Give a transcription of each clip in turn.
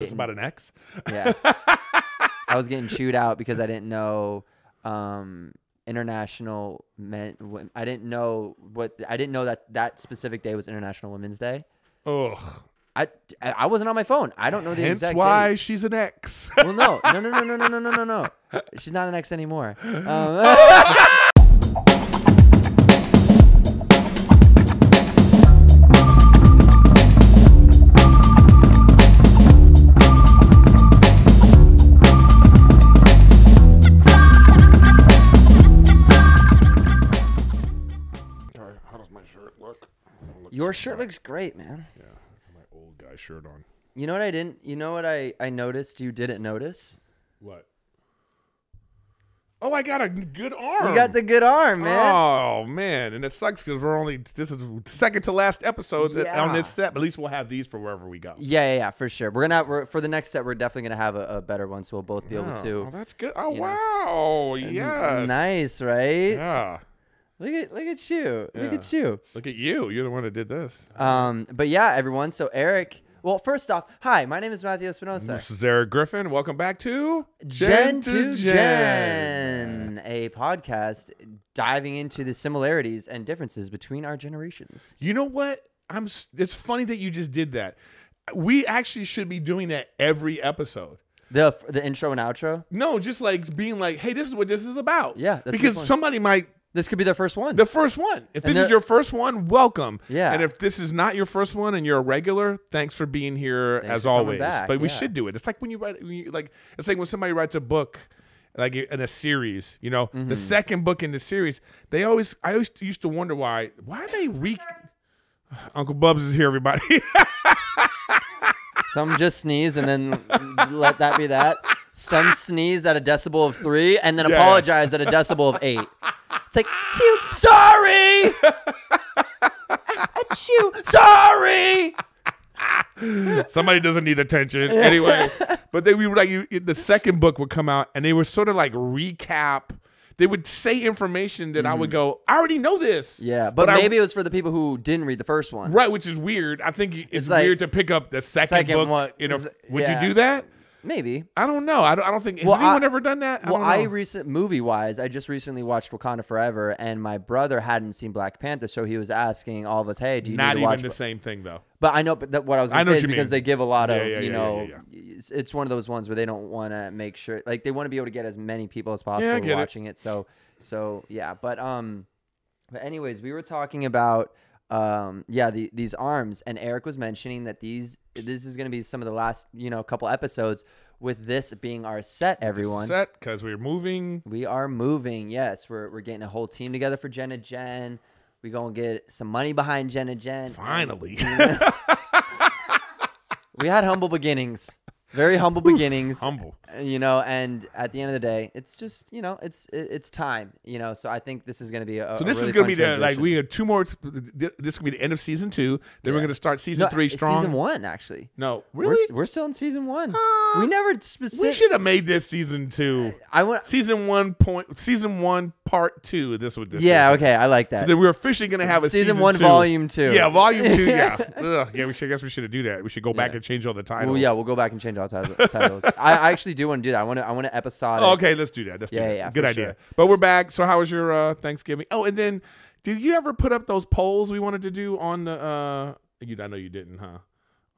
It's about an ex. Yeah. I was getting chewed out because I didn't know um, international men. I didn't know what I didn't know that that specific day was International Women's Day. Ugh. I I wasn't on my phone. I don't know the Hence exact why date. she's an ex. Well, no, no, no, no, no, no, no, no, no, no. She's not an ex anymore. Um, your shirt looks great, man. Yeah, my old guy shirt on. You know what I didn't? You know what I I noticed you didn't notice? What? Oh, I got a good arm. You got the good arm, man. Oh man, and it sucks because we're only this is second to last episode that, on this Yeah. set. At least we'll have these for wherever we go. Yeah, yeah, yeah, for sure. We're gonna we're, for the next set. We're definitely gonna have a, a better one, so we'll both be able Oh, to. oh, that's good. Oh you know. wow, yes, Nice, right? Yeah, Look at look at you. Look Yeah. at you. look at you. You're the one that did this. Um, but yeah, everyone. So Erik. Well, first off, hi. My name is Matthew Espinosa. This is Erik Griffin. Welcome back to Gen to Gen, a podcast diving into the similarities and differences between our generations. You know what? I'm. s- It's funny that you just did that. We actually should be doing that every episode. The the intro and outro. No, just like being like, "Hey, this is what this is about." Yeah, that's a good because point. somebody might This could be their first one. the first one. If And this is your first one, welcome. Yeah. And if this is not your first one and you're a regular, thanks for being here Thanks as always. back, But we yeah. should do it. It's like when you write, when you, like it's like when somebody writes a book. Like in a series, you know, Mm-hmm. the second book in the series, they always, I always used to wonder why, why are they re? Uncle Bubs is here, everybody. Some just sneeze and then let that be that. Some sneeze at a decibel of three and then Yeah. apologize at a decibel of eight. It's like, chew, sorry. Achoo, sorry. Somebody doesn't need attention anyway. But they we would like you. The second book would come out, and they were sort of like recap. They would say information that I would mm. go, I already know this. Yeah, but, I- maybe it was for the people who didn't read the first one. right, which is weird. I think it's, It's like- weird to pick up the second, Second book. one a, would yeah. you do that? Maybe. I don't know. I don't. I don't think. Has Well, anyone I- ever done that? I Well, I recent movie wise, I just recently watched Wakanda Forever, and my brother hadn't seen Black Panther, so he was asking all of us, "Hey, do you not need to even watch?" the same thing though. But I know, but that, what I was I going know to say is because mean. they give a lot Yeah, of, yeah, you yeah, know, It's, it's one of those ones where they don't want to make sure, like they want to be able to get as many people as possible get it. watching it. So, so yeah. But um, but anyways, we were talking about um, yeah, the, these arms, and Erik was mentioning that these this is going to be some of the last, you know, couple episodes with this being our set. Everyone, set because we're moving. we are moving. Yes, we're we're getting a whole team together for Jen and Jen. We gonna get some money behind Jen and Jen. and- Finally, we had humble beginnings very humble beginnings humble. you know and at the end of the day it's just you know it's it- it's time you know so i think this is going to be a So a this really is gonna fun be the like we have two more. This is gonna be the end of season two. Then we're gonna start season No, three strong. season one actually No, we're, really. we're still in season one Uh, we never We should have made this season two. i want Season one point. Season one part two. This would this. yeah is. okay i like that Then we're officially gonna have a season, season, one two. volume two Yeah, volume two. Yeah, Ugh, yeah. We should. I guess we should do that. We should go back Yeah. and change all the titles. well, yeah we'll go back and change all titles. I, I actually do want to do that i want to i want to episodic Oh, okay, let's do that. Let's do Yeah, that. yeah, Good idea. sure. But we're back. So how was your uh, Thanksgiving? Oh, and then did you ever put up those polls we wanted to do on the? Uh, you, I know you didn't, huh?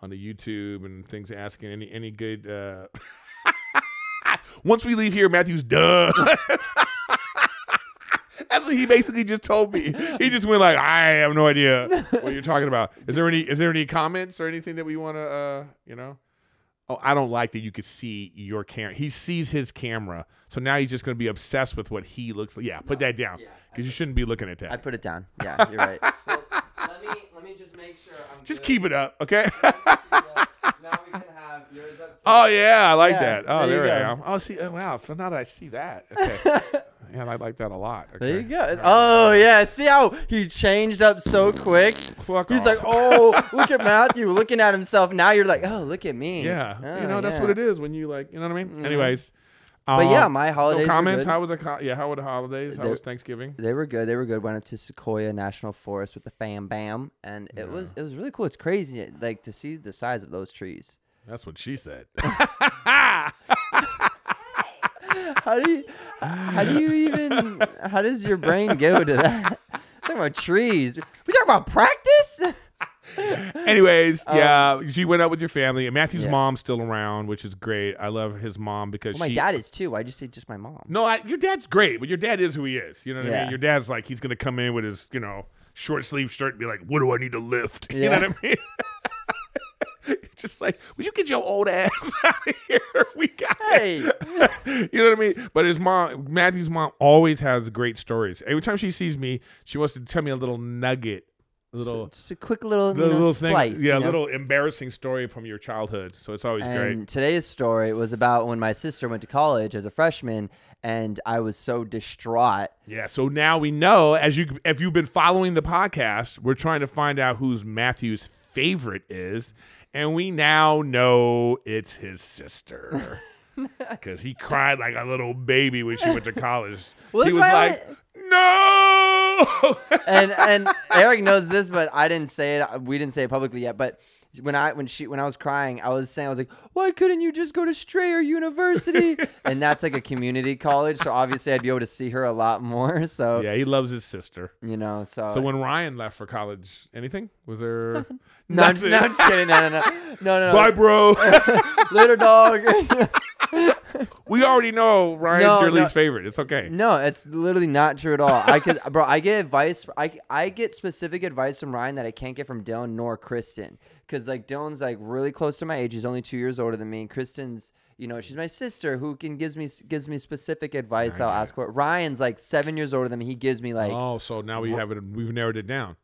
On the YouTube and things asking any any good. Uh... Once we leave here, Matthew's done. That's what he basically just told me. He just went like, I have no idea what you're talking about. Is there any is there any comments or anything that we want to uh, you know? Oh, I don't like that you could see your camera. He sees his camera. So now he's just going to be obsessed with what he looks like. Yeah, put that down yeah, because you shouldn't be looking at that. i put it down yeah you're right Well, let me let me just make sure i'm Just good. keep it up, okay? now we can have yours up to oh yeah, I like Yeah, that. Oh, there you there, I go. am. Oh, see, oh, wow. So now that I see that, okay. yeah, I like that a lot. Okay. There you go. Oh yeah, see how he changed up so quick. Fuck He's off. like, oh, look at Matthew looking at himself. Now you're like, oh, look at me. yeah, Oh, you know that's yeah. what it is when you like, you know what I mean. Anyways, But yeah, um, my holidays. no were comments. good. How was the co- yeah? How were the holidays? How They're- was Thanksgiving? They were good. They were good. Went up to Sequoia National Forest with the fam bam, and it was it was really cool. It's crazy, like to see the size of those trees. That's what she said. How do you? How do you even? How does your brain go to that? Talking about trees. We talking about practice. Anyways, yeah, she went out with your family. And Matthew's Um, Yeah. mom's still around, which is great. I love his mom because Well, my she. dad is too. Why just say just my mom? no, I, your dad's great, but your dad is who he is. You know what I mean? Your dad's like he's gonna come in with his, you know, short sleeve shirt and be like, "What do I need to lift?" You know what I mean? Just like, would you get your old ass out of here? We got it. You know what I mean? But his mom, Matthew's mom, always has great stories. Every time she sees me, she wants to tell me a little nugget, a little, just a quick little, little, you know, little splice. thing, yeah, you a little embarrassing story from your childhood. So it's always great. And today's story was about when my sister went to college as a freshman, and I was so distraught. Yeah. So now we know, as you, if you've been following the podcast, we're trying to find out who's Matthew's favorite is, and we now know it's his sister. Because he cried like a little baby when she went to college. Well, he was like, "No!" and and Erik knows this, but I didn't say it. We didn't say it publicly yet. But when I when she when I was crying, I was saying I was like, why couldn't you just go to Strayer University? and that's like a community college, so obviously I'd be able to see her a lot more. So yeah, he loves his sister. you know, so. So when Ryan left for college, anything was there? No, I'm just, no, I'm just kidding. No, no, no, no, no. Bye, bro. Later, dog. we already know Ryan's No, your no. least favorite. It's okay. No, it's literally not true at all. I could, bro. I get advice. I I get specific advice from Ryan that I can't get from Dylan nor Kristen, because like Dylan's like really close to my age. He's only two years older than me. And Kristen's, you know, she's my sister who can gives me gives me specific advice. I'll ask for. Ryan's like seven years older than me. He gives me like. oh, so now we have it. We've narrowed it down.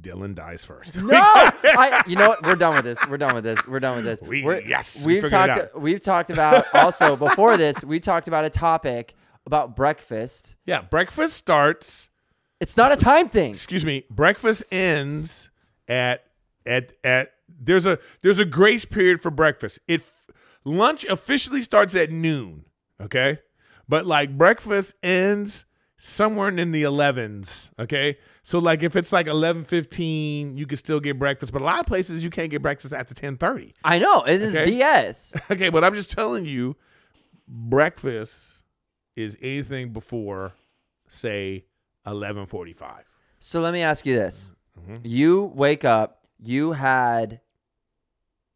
Dylan dies first. No, I, you know what? We're done with this. We're done with this. We're done with this. We- We're- yes, we we've it talked. We've talked about also before this. We talked about a topic about breakfast. yeah, breakfast starts. It's not a time thing. Excuse me. Breakfast ends at at at. There's a there's a grace period for breakfast. It lunch officially starts at noon. Okay, but like breakfast ends somewhere in the 11s. Okay, so like if it's like 11:15, you can still get breakfast, but a lot of places you can't get breakfast after 10:30. I know it is Okay. BS. Okay, but I'm just telling you, breakfast is anything before, say, eleven forty-five. So let me ask you this: Mhm. You wake up, you had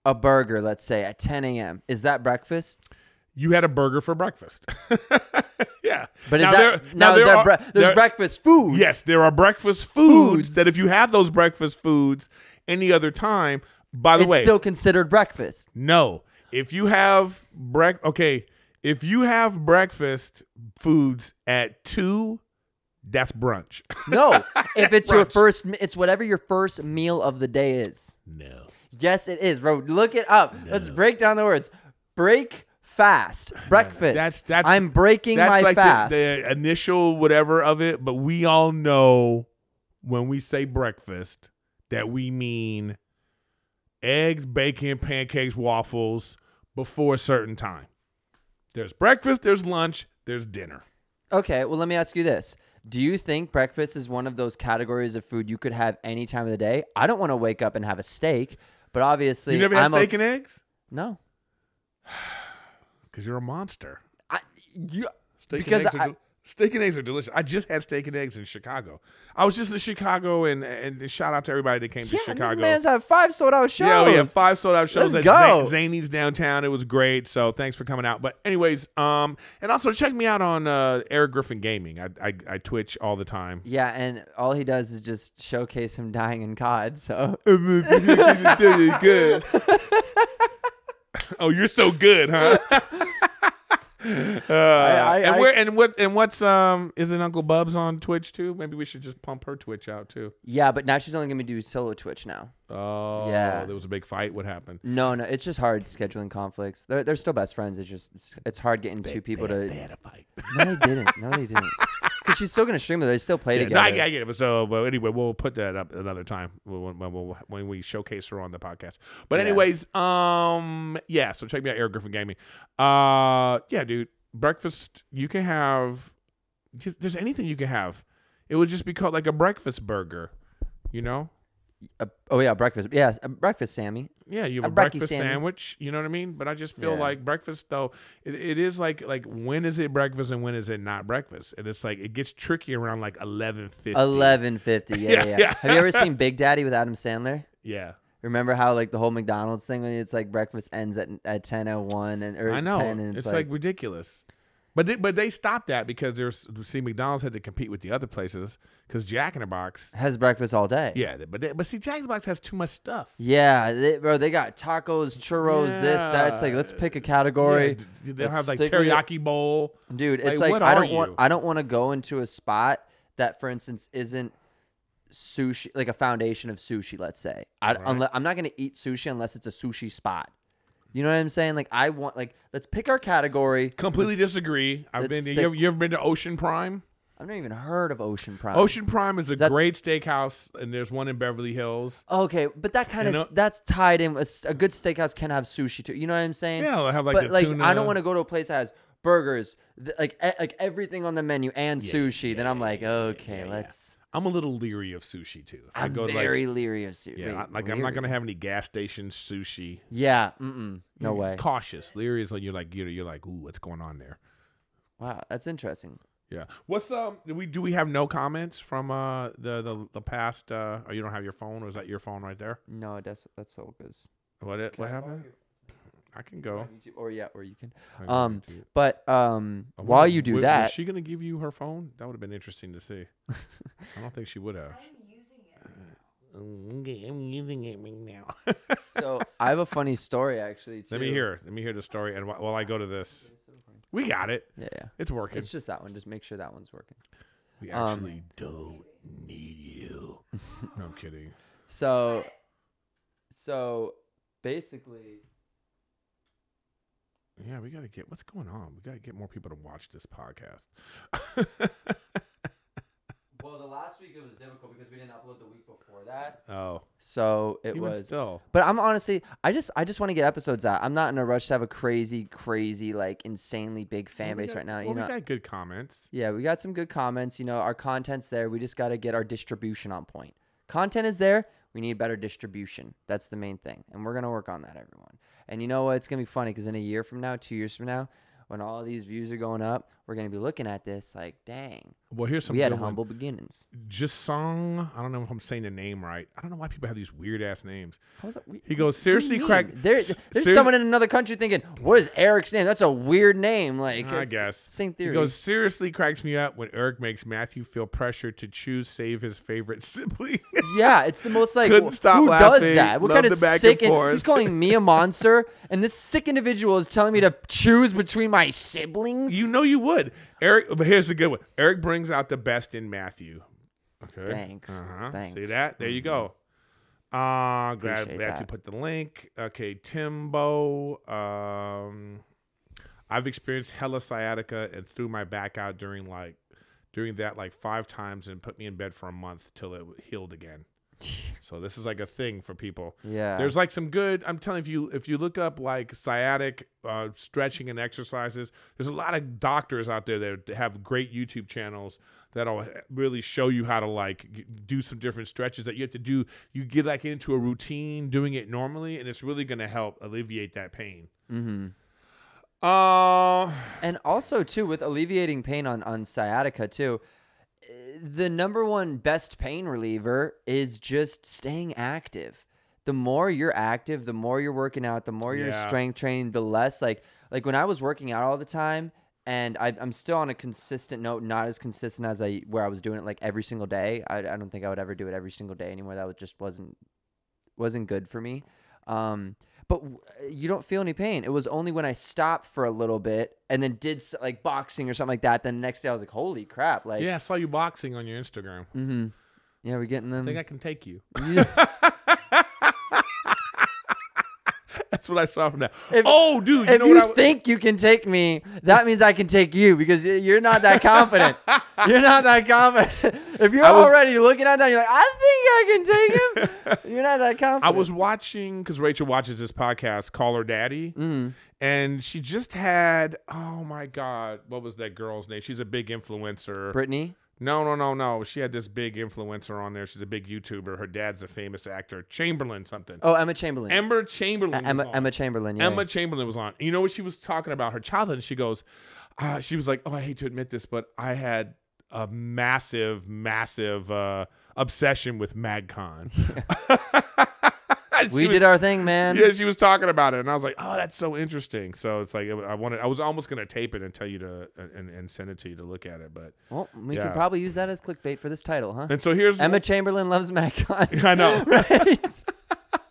a burger, let's say at 10 a.m. Is that breakfast? You had a burger for breakfast. yeah, But is Now, that there- now, now is there there are- bre- there's there- breakfast foods? Yes, there are breakfast foods, Foods. that if you have those breakfast foods any other time, by the it's way, still considered breakfast. no. If you have break, okay, if you have breakfast foods at two, that's brunch. No, if it's your first, it's whatever your first meal of the day is. no. Yes, it is, bro. Look it up. Let's break down the words. Break fast. Breakfast. That's- that's- I'm breaking That's my like the- fast. The, initial whatever of it, but we all know when we say breakfast that we mean eggs, bacon, pancakes, waffles before a certain time. There's breakfast, there's lunch, there's dinner. Okay, well, let me ask you this. Do you think breakfast is one of those categories of food you could have any time of the day? I don't want to wake up and have a steak, but obviously, You never had I'm steak and eggs? no. Because you're a monster. I, you, Steak Because and eggs are I- del- steak and eggs are delicious. I just had steak and eggs in Chicago. I was just in Chicago, and and shout out to everybody that came to Chicago. these man's have five sold out shows. Yeah, we have five sold out shows Let's at go. Zanies downtown. It was great. So thanks for coming out. But anyways, um, and also check me out on uh, Erik Griffin Gaming. I, I I Twitch all the time. Yeah, and all he does is just showcase him dying in COD. So good. oh, you're so good, huh? Uh, I- and I- where and what and what's um isn't Uncle Bubs on Twitch too? Maybe we should just pump her Twitch out too. yeah, but now she's only gonna do solo Twitch now. Oh, Yeah. There was a big fight. What happened? No, no, it's just hard scheduling conflicts. They're they're still best friends. It's just it's hard getting two people to. They had a fight. No, they didn't. No, they didn't. Because she's still gonna stream her. They still play Yeah, together. no, I, I get it. But so, but anyway, we'll put that up another time when, when, when, when we showcase her on the podcast. But Yeah. anyways, um, yeah. So check me out, Erik Griffin Gaming. Uh, yeah, dude. Breakfast you can have. There's anything you can have. It would just be called like a breakfast burger, you know. Uh, oh yeah, breakfast. Yeah, a breakfast, Sammy. Yeah, you have a, brekkie breakfast Sammy. sandwich. You know what I mean? But I just feel Yeah. like breakfast though. It, it is like like when is it breakfast and when is it not breakfast? And it's like it gets tricky around like eleven fifty. Eleven fifty. Yeah, Yeah, yeah. Have you ever seen Big Daddy with Adam Sandler? Yeah, Remember how like the whole McDonald's thing when it's like breakfast ends at at ten oh one and or I know. 10 and it's, it's, like, ridiculous. But they, but they stopped that because there's see McDonald's had to compete with the other places because Jack in the Box. has breakfast all day. Yeah, but they, but see Jack in the Box has too much stuff. Yeah, they, bro, they got tacos, churros, this, that. It's like let's pick a category, Yeah, they'll have like teriyaki bowl. dude. It's Like, like, what I don't want you? I don't want to go into a spot that, for instance, isn't sushi like a foundation of sushi. Let's say I, Right. I'm not gonna eat sushi unless it's a sushi spot. You know what I'm saying? Like I want like let's pick our category. Completely Let's- disagree. I've been. you, ever, you ever been to Ocean Prime? I've never even heard of Ocean Prime. Ocean Prime is a that- great steakhouse, and there's one in Beverly Hills. Okay, but that kind of You know- that's tied in. A good steakhouse can have sushi too. You know what I'm saying? Yeah, they'll have like but like tuna. I don't want to go to a place that has burgers, th- like e- like everything on the menu and Yeah, sushi. then I'm like, okay, yeah, yeah. let's. I'm a little leery of sushi too. If I I'm go to, very like, leery of sushi. yeah, I- like I'm not gonna have any gas station sushi. Yeah. Mm-mm, no way. Cautious. Leery is like you're like you're, you're like ooh, what's going on there? Wow, that's interesting. Yeah. What's um? Do we do we have no comments from uh the the the past? Uh, or you don't have your phone, or is that your phone right there? No, that's that's so good. What it? What happened? I can go. YouTube, or yeah, or you can. Can Um, go to- But um, I while wonder, you do wa- that, was she gonna give you her phone? That would have been interesting to see. I don't think she would have. Okay, I'm using it right now. so I have a funny story actually. Too. Let me hear. Let me hear the story, and wh- while I go to this, we got it. Yeah, yeah. It's working. It's just that one. Just make sure that one's working. we um, actually don't need you. no I'm kidding. So, so basically, Yeah, we got to get what's going on. We got to get more people to watch this podcast. well, the last week it was difficult because we didn't upload the week before that. oh, So it even was. still. But I'm honestly, I just, I just want to get episodes out. I'm not in a rush to have a crazy, crazy, like insanely big fan Well, base got- right now. Well, you we know, got good comments. yeah, we got some good comments. You know, our content's there. We just got to get our distribution on point. Content is there. We need better distribution. That's the main thing, and we're gonna work on that, everyone. And you know what? It's gonna be funny because in a year from now, two years from now, when all these views are going up, we're gonna be looking at this like, dang, Well, here's some we had good one. humble beginnings. Just song. I don't know if I'm saying the name right. I don't know why people have these weird ass names. How's that? we- He goes, what do you seriously, crack. There, there's serious- someone in another country thinking, "What is Erik's name? That's a weird name." Like, I guess. same theory. He goes, seriously cracks me up when Erik makes Matthew feel pressure to choose save his favorite sibling. yeah, it's the most like Couldn't stop who laughing, does that? What kind of and sick? And forth. he's calling me a monster, and this sick individual is telling me to choose between my siblings. you know you would. Erik, but here's a good one. Erik brings out the best in Matthew. Okay. Thanks. Uh-huh. See Thanks. that? There you go. Uh glad Appreciate glad you put the link. Okay, Timbo. Um I've experienced hella sciatica and threw my back out during like during that like five times and put me in bed for a month till it healed again. So this is like a thing for people. yeah, There's like some good. I'm telling you, if you if you look up like sciatic uh, stretching and exercises, there's a lot of doctors out there that have great YouTube channels that'll really show you how to like do some different stretches that you have to do. You get like into a routine doing it normally, and it's really going to help alleviate that pain. mm-hmm. Uh, and also too with alleviating pain on on sciatica too. The number one best pain reliever is just staying active. The more you're active, the more you're working out, the more you're Yeah. strength training, the less like like when I was working out all the time. And I, I'm still on a consistent note, not as consistent as I where I was doing it like every single day. I, I don't think I would ever do it every single day anymore. That was just wasn't wasn't good for me. Um, but you don't feel any pain. It was only when I stopped for a little bit and then did like boxing or something like that. Then the next day I was like, holy crap! Like, yeah, I saw you boxing on your Instagram. hmm yeah, we're getting them. I think I can take you. Yeah. That's what I saw from that. If- oh, dude, you if know you what I w- think you can take me, that means I can take you because you're not that confident. you're not that confident. if you're was- already looking at that, you're like, I think I can take him. you're not that confident. I was watching because Rachel watches this podcast, Call Her Daddy, Mm. and she just had oh my god, what was that girl's name? She's a big influencer. Brittany. No, no, no, no. She had this big influencer on there. She's a big YouTuber. Her dad's a famous actor, Chamberlain something. Oh, Emma Chamberlain. Ember Chamberlain. Emma. Emma Chamberlain. Yeah. Emma Chamberlain was on. You know what she was talking about? Her childhood. And she goes, uh, she was like, "Oh, I hate to admit this, but I had a massive, massive uh, obsession with MagCon." we did our thing, man. Yeah, she was talking about it, and I was like, "Oh, that's so interesting." So it's like I wanted, I was almost gonna tape it and tell you to and, and send it to you to look at it, but Well, we Yeah. could probably use that as clickbait for this title, huh? and so here's Emma Chamberlain loves MagCon. I know, right?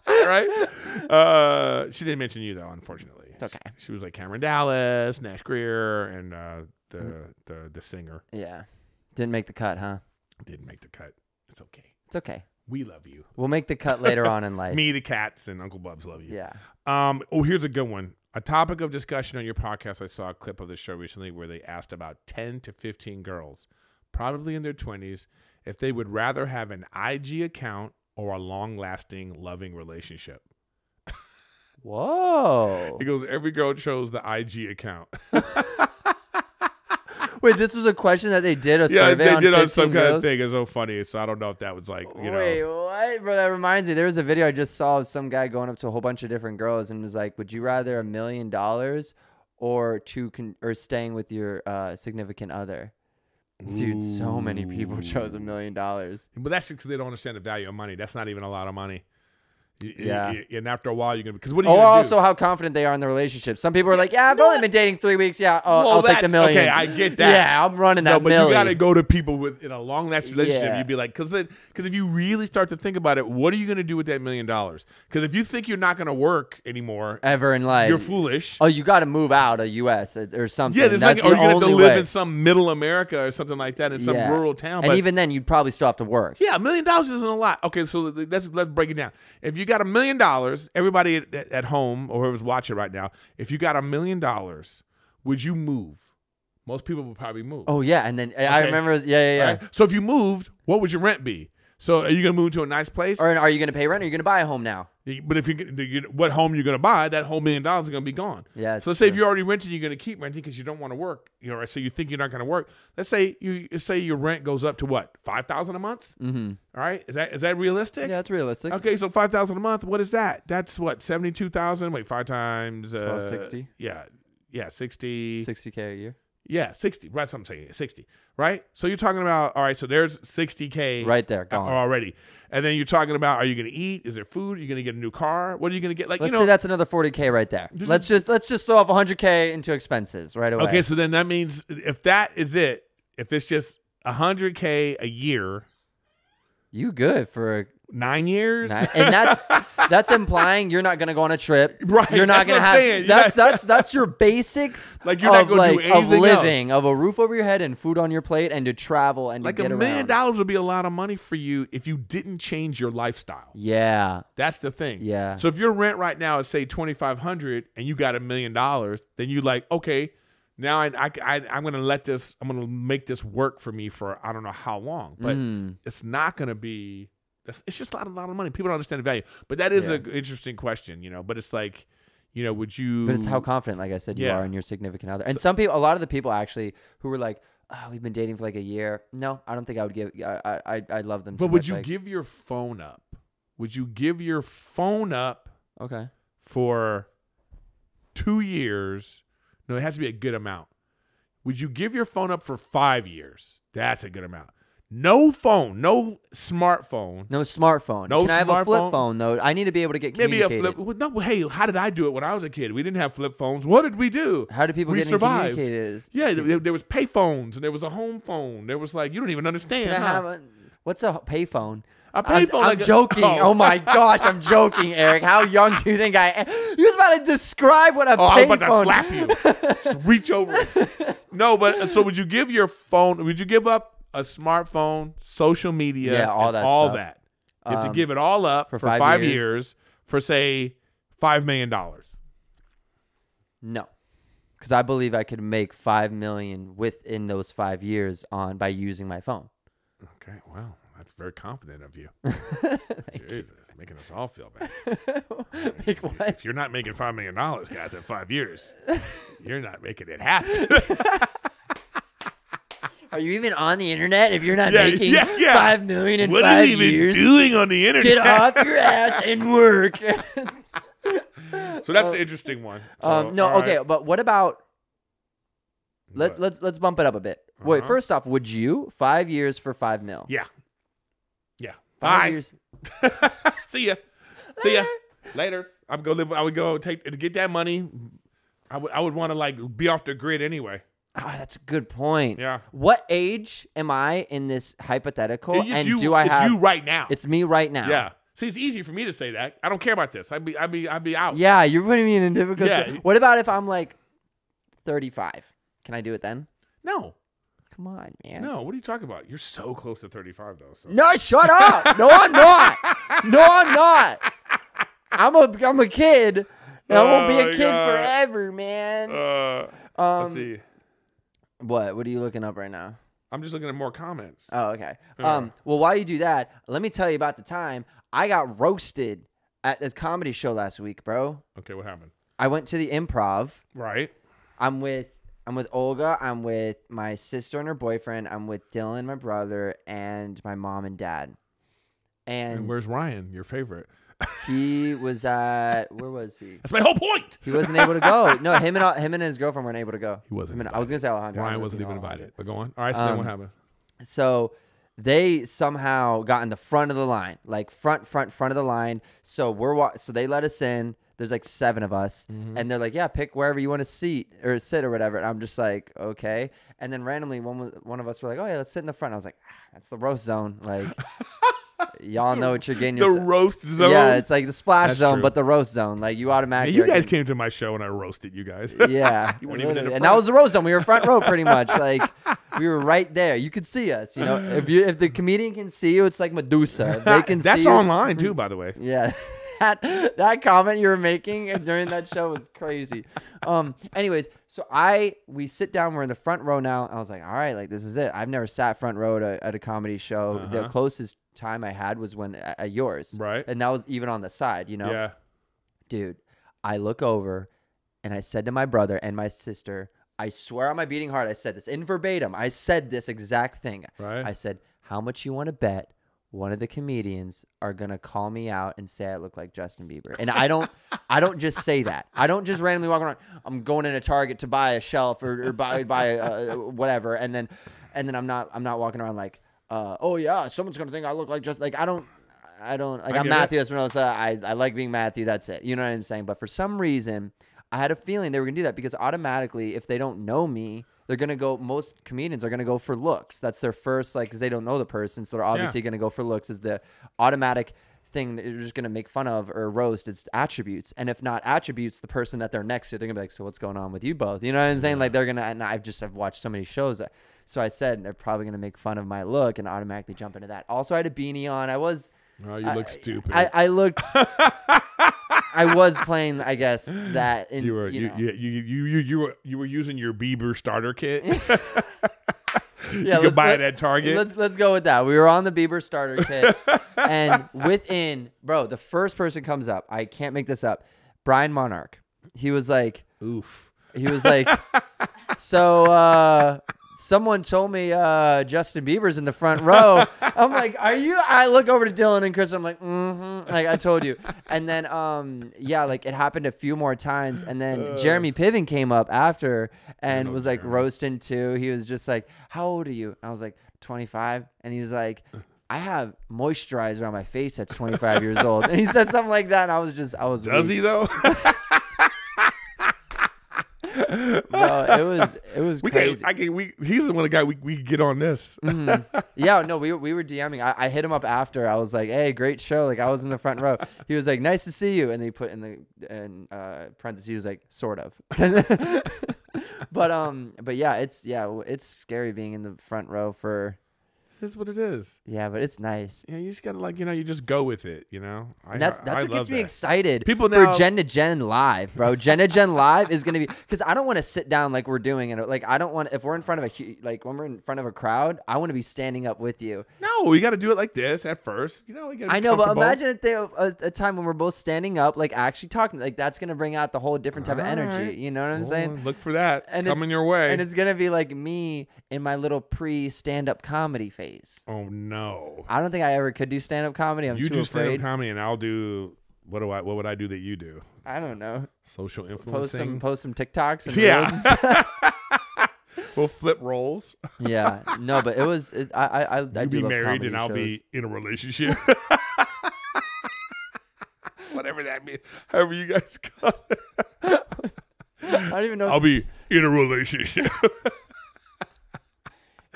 right? Uh, she didn't mention you though, unfortunately. It's okay. She, she was like Cameron Dallas, Nash Grier, and uh, the Mm. the the singer Yeah. Didn't make the cut, huh? didn't make the cut. It's okay. It's okay. We love you. We'll make the cut later on in life. Me, the cats, and Uncle Bubs love you. Yeah. Um. Oh, here's a good one. A topic of discussion on your podcast. I saw a clip of the show recently where they asked about 10 to 15 girls, probably in their 20s, if they would rather have an IG account or a long-lasting, loving relationship. Whoa. He goes, every girl chose the IG account. Wait, this was a question that they did a yeah, survey they on did on 15 some kind girls? of thing. It's so funny. So I don't know if that was like, you know. Wait, what? Bro, that reminds me. There was a video I just saw of some guy going up to a whole bunch of different girls and was like, "Would you rather a million dollars or to con- or staying with your uh, significant other?" Dude, so many people chose a million dollars. But that's because they don't understand the value of money. That's not even a lot of money. Yeah. and after a while, you're gonna because what are oh, you Or also do? how confident they are in the relationship. Some people are like, "Yeah, I've only been dating three weeks. Yeah, I'll, Well, I'll take the million. okay, I get that. Yeah, I'm running that No, but million. you got to go to people with in a long lasting relationship. Yeah. You'd be like, because because if you really start to think about it, what are you going to do with that million dollars? Because if you think you're not going to work anymore, ever in life. you're foolish. Oh, you got to move out of U.S. Uh, or something. yeah, That's like, or you're going to live way. in some middle America or something like that in some Yeah. rural town. and but even then, you'd probably still have to work. yeah, a million dollars isn't a lot. Okay, so let's let's break it down. If you got a million dollars, everybody at, at home or whoever's watching right now, if you got a million dollars, would you move? Most people would probably move. Oh yeah, and then I Okay. remember. Yeah, yeah, yeah. right? So if you moved, what would your rent be? So are you gonna move to a nice place? Or are you going to pay rent? or Are you going to buy a home now? But if you, what home you're gonna buy, that whole million dollars is gonna be gone. Yeah. So let's say if you're already renting, you're gonna keep renting because you don't want to work. You know, right? So you think you're not gonna work. Let's say you say your rent goes up to what five thousand a month. Mhm. All right, is that is that realistic? Yeah, it's realistic. Okay, so five thousand a month. What is that? That's what seventy two thousand. Wait, five times uh, 1260. Yeah, yeah, sixty. 60k a year. Yeah, sixty. Right, so I'm saying sixty. Right. So you're talking about all right. So there's sixty k Right there, gone. already, and then you're talking about are you going to eat? Is there food? Are you going to get a new car? What are you going to get? Like Let's you know. say that's another 40k right there. Let's just let's just throw off 100k into expenses right away. okay, so then that means if that is it, if it's just hundred k a year, you good for a nine years. And that's that's implying you're not gonna go on a trip. Right, You're not that's gonna I'm have. saying. You're That's not- that's that's your basics. Like, you're not of gonna do like of anything else. living, of a roof over your head and food on your plate, and to travel and like to a get million around. dollars would be a lot of money for you if you didn't change your lifestyle. Yeah, That's the thing. yeah. So if your rent right now is say twenty five hundred and you got a million dollars, then you like okay, now I, I, I I'm gonna let this I'm gonna make this work for me for I don't know how long, but Mm. it's not gonna be. That's, it's just a lot, a lot of money. People don't understand the value, but that is Yeah. an interesting question, you know. But it's like, you know, would you? But it's how confident, like I said, you Yeah. are in your significant other. And some people, a lot of the people actually who were like, oh, "We've been dating for like a year." No, I don't think I would give. I I I love them. But would much, you like- give your phone up? Would you give your phone up Okay. for two years? No, it has to be a good amount. Would you give your phone up for five years? That's a good amount. No phone, no smartphone. No smartphone. No Can I have a flip phone though? I need to be able to get Maybe a flip. No, hey, how did I do it when I was a kid? We didn't have flip phones. What did we do? How do people We get survived. communicated? Yeah, there, there was pay phones and there was a home phone. There was like you don't even understand. Can I huh? have a what's a payphone? A I'm, payphone, I'm like a- joking. oh. oh. my gosh, I'm joking, Erik. How young do you think I am? You was about to describe what a Oh, I was payphone. about to slap you. Just reach over. it. No, but uh, so would you give your phone? Would you give up a smartphone, social media, Yeah, all that all stuff. that? You have to Um, give it all up for, for five five, years. years. for say five million dollars. No, because I believe I could make five million within those five years on by using my phone. Okay, wow, that's very confident of you. Jesus, making us all feel bad. Like If you're not making five million dollars, guys, in five years, you're not making it happen. Are you even on the internet if you're not Yeah, making yeah, yeah. five million in what five are you even years? doing on the internet? Get off your ass and work. So that's the interesting one. So, um, no, all right. okay, but what about let What? let's let's bump it up a bit. Wait, Uh-huh. first off, would you five years for five mil? Yeah. Yeah. Five Bye. years. See ya. See ya. Later. I'm go live. I would go take get that money. I would. I would want to like be off the grid anyway. Ah, that's a good point. Yeah. What age am I in this hypothetical? And you, do I it's have? you right now? It's me right now. yeah. See, it's easy for me to say that. I don't care about this. I'd be. I'd be. I'd be out. Yeah, you're putting me in a difficult. Yeah. What about if I'm like 35? Can I do it then? No. Come on, man. No. What are you talking about? You're so close to 35 though. So. No, shut up. No, I'm not. No, I'm not. I'm a I'm a kid. And I won't be Oh a kid God. forever, man. Uh, um, let's see. What? What are you looking up right now? I'm just looking at more comments. Oh, okay. Yeah. Um, well, while you do that, let me tell you about the time I got roasted at this comedy show last week, bro. Okay, what happened? I went to the improv. Right. I'm with I'm with Olga. I'm with my sister and her boyfriend. I'm with Dylan, my brother, and my mom and dad. And, And where's Ryan, your favorite? He was at where was he? That's my whole point. He wasn't able to go. No, him and him and his girlfriend weren't able to go. He wasn't. Him and- I was gonna say Alejandro. I Ryan don't know if wasn't even invited. But go on. All right. So then what Um, happened? So they somehow got in the front of the line, like front, front, front of the line. So we're wa- so they let us in. There's like seven of us, Mm-hmm. and they're like, "Yeah, pick wherever you want to seat or sit or whatever." And I'm just like, "Okay." And then randomly, one one of us were like, "Oh yeah, let's sit in the front." I was like, ah, "That's the roast zone." Like, y'all know what you're getting The yourself. roast zone. Yeah, it's like the splash That's zone, true. but the roast zone. Like you Yeah, automatically. you guys getting- came to my show and I roasted you guys. yeah, You weren't even in and that was the roast zone. We were front row pretty much. Like we were right there. You could see us. You know, if you if the comedian can see you, it's like Medusa. They can That's see you. online too, by the way. Yeah. That, that comment you were making during that show was crazy. Um. Anyways, so I we sit down. We're in the front row now. I was like, all right, like this is it. I've never sat front row at a, at a comedy show. The Uh-huh. closest time I had was when at, at yours, Right. And that was even on the side. You know, Yeah. dude, I look over and I said to my brother and my sister, I swear on my beating heart, I said this in verbatim. I said this exact thing. Right. I said, How much you want to bet one of the comedians are gonna call me out and say I look like Justin Bieber? And I don't I don't just say that. I don't just randomly walk around, I'm going in a Target to buy a shelf or, or buy buy uh, whatever, and then and then I'm not I'm not walking around like, uh, oh yeah, someone's gonna think I look like just like I don't I don't like I I'm. Matthew Espinosa. I, I like being Matthew. That's it. You know what I'm saying? But for some reason, I had a feeling they were gonna do that because automatically, if they don't know me, they're gonna go. Most comedians are gonna go for looks. That's their first like because they don't know the person, so they're obviously gonna go for looks. Is the automatic thing that you're just gonna make fun of or roast is attributes, and if not attributes, the person that they're next to, they're gonna be like, so what's going on with you both? You know what I'm saying? Like they're gonna. And I've just I've watched so many shows. So I said they're probably gonna make fun of my look and automatically jump into that. Also, I had a beanie on. I was Oh, you look stupid. I, I looked. I was playing, I guess that in you were you, you, you, you, you, you, you were you were using your Bieber starter kit. Yeah, could let's- buy let- it at Target. Let's let's go with that. We were on the Bieber starter kit, and within, bro, the first person comes up. I can't make this up. Brian Monarch. He was like, Oof. he was like, so uh, someone told me uh, Justin Bieber's in the front row. I'm like, are you? I look over to Dylan and Chris. I'm like, mm-hmm. Like I told you. And then, um, yeah, like it happened a few more times. And then Jeremy Piven came up after and was like Jeremy. roasting too. He was just like, how old are you? I was like, 25. And he was like. I have moisturizer on my face that's 25 years old. And he said something like that. And I was just, I was Does weak. he though? Bro, it was, it was we crazy. can, I can, we, he's the one guy we, we could get on this. Mhm. Yeah, no, we were, we were DMing. I, I hit him up after. I was like, "Hey, great show!" Like I was in the front row. He was like, "Nice to see you," and he put in the in uh, parentheses. He was like, "Sort of." but um, but yeah, it's yeah, it's scary being in the front row for This is what it is. Yeah, but it's nice. Yeah, you just gotta like you know you just go with it. You know, I, that's I- that's I what gets me that. excited. People for now- Gen to Gen live, bro. Gen to Gen live is gonna be because I don't want to sit down like we're doing it. Like I don't want if we're in front of a like when we're in front of a crowd, I want to be standing up with you. No, we got to do it like this at first. You know, you I know, but imagine there a, uh, a time when we're both standing up, like actually talking. Like that's gonna bring out the whole different type of energy. Alright. You know what I'm Well, saying? Look for that And it's- coming your way. And it's gonna be like me in my little pre stand up comedy phase. Oh no, I don't think I ever could do stand up comedy. I'm you too do stand afraid. up comedy, and I'll do what do I? What would I do that you do? I don't know. Social Post some post some TikToks and reels and yeah. we'll flip roles. yeah, no, but it was. It, I I I, I do be love married, and I'll shows. be in a relationship. Whatever that means. However you guys call it. I don't even know. I'll be in a relationship.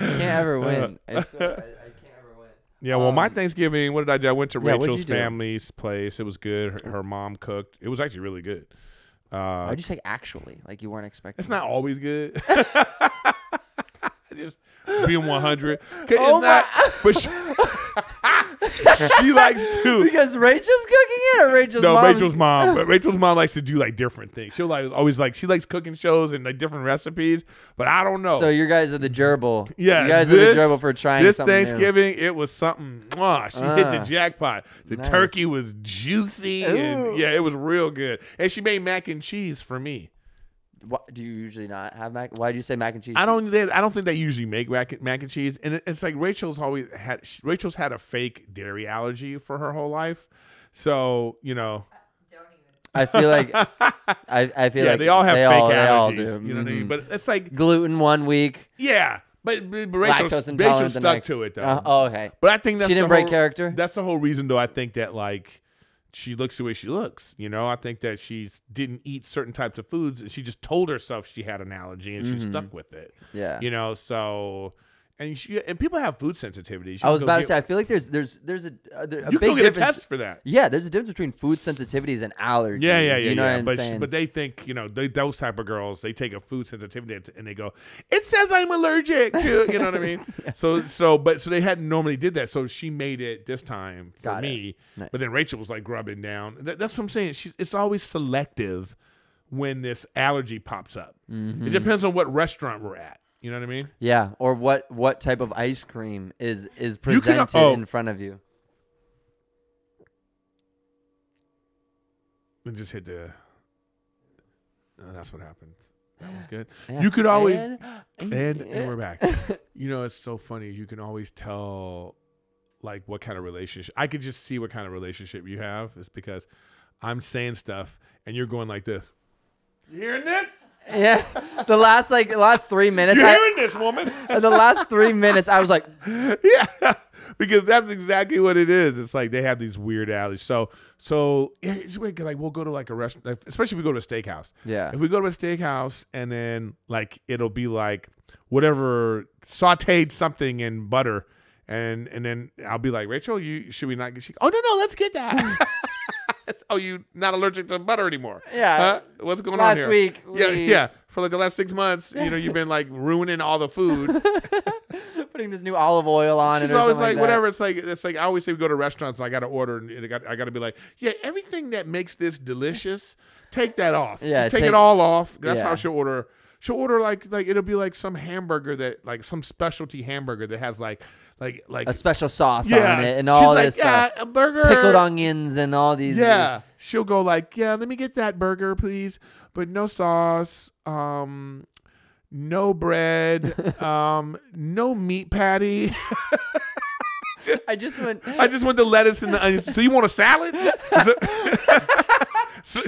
I can't ever win. It's so, I, I can't ever win. Yeah, well, my Um, Thanksgiving, what did I do? I went to Yeah, Rachel's family's place. It was good. Her, her mom cooked. It was actually really good. Uh, Why'd you say actually? Like you weren't expecting. it's not to- always good. Just being 100. 'Cause it's Oh not, but she, she likes to. because Rachel's cooking it or Rachel's No, mom's- Rachel's mom. But Rachel's mom likes to do like different things. She'll like always like she likes cooking shows and like different recipes. But I don't know. So you guys are the gerbil. Yeah, you guys this, are the gerbil for trying this something new. Thanksgiving. It was something. Mwah, she hit the Ah, jackpot. The nice. turkey was juicy, Ooh. and yeah, it was real good. And she made mac and cheese for me. What, do you usually not have mac? Why do you say mac and cheese? I don't. They, I don't think they usually make mac, mac and cheese. And it, it's like Rachel's always had. Rachel's had a fake dairy allergy for her whole life. So you know, I feel like I, I feel yeah, like they all have they fake all, allergies. They all do. You know what I mean? Mhm. But it's like, gluten one week, yeah. But, but Rachel, Rachel stuck to it though. Uh, oh, okay. But I think that's She didn't break whole- character? That's the whole reason, though. I think that like she looks the way she looks. You know, I think that she didn't eat certain types of foods. She just told herself she had an allergy and she Mm-hmm. stuck with it. Yeah. You know, so and she and people have food sensitivities. You I was about to say. I feel like there's there's there's a, a, there- a you can big go get a difference. test for that. Yeah, there's a difference between food sensitivities and allergies. Yeah, yeah, yeah, You know yeah. what I'm but saying? but they think you know they, those type of girls they take a food sensitivity and they go, it says I'm allergic to you know what I mean. So so but so they hadn't normally did that. So she made it this time for Got me. Nice. But then Rachel was like grubbing down. That, that's what I'm saying. She, it's always selective when this allergy pops up. Mm-hmm. It depends on what restaurant we're at. You know what I mean? yeah, or what what type of ice cream is is You can- presented oh. in front of you? And just hit the. Oh, that's what happened. That was good. Yeah. You could always And- and and we're back. you know, it's so funny. You can always tell, like, what kind of relationship. I could just see what kind of relationship you have. Is because I'm saying stuff and you're going like this. You hearing this? Yeah, the last like the last three minutes. You I, hearing this, woman? the last three minutes, I was like, yeah, because that's exactly what it is. It's like they have these weird allergies. So, so yeah, it's weird. Like we'll go to like a restaurant, especially if we go to a steakhouse. yeah, If we go to a steakhouse and then like it'll be like whatever sautéed something in butter, and and then I'll be like, Rachel, you should we not get? She, oh no no, let's get that. oh, you not allergic to butter anymore? Yeah. Huh? What's going on Last week, Yeah, we- yeah. For like the last six months, you know, you've been like ruining all the food. putting this new olive oil on She's. Always like, like, whatever. It's like it's like I always say we go to restaurants. And I got to order, and I got I got to be like, yeah, everything that makes this delicious, take that off. Yeah, just take, take- it all off. That's yeah. how she'll order. She'll order like like it'll be like some hamburger that like some specialty hamburger that has like like like A special sauce yeah. on it and She's all like, this yeah, a burger, Pickled onions and all these. Yeah, she'll go like, yeah, let me get that burger, please, but no sauce. Um. No bread, um, no meat patty. I just went. I just want the lettuce and the onions. So you want a salad? So, so,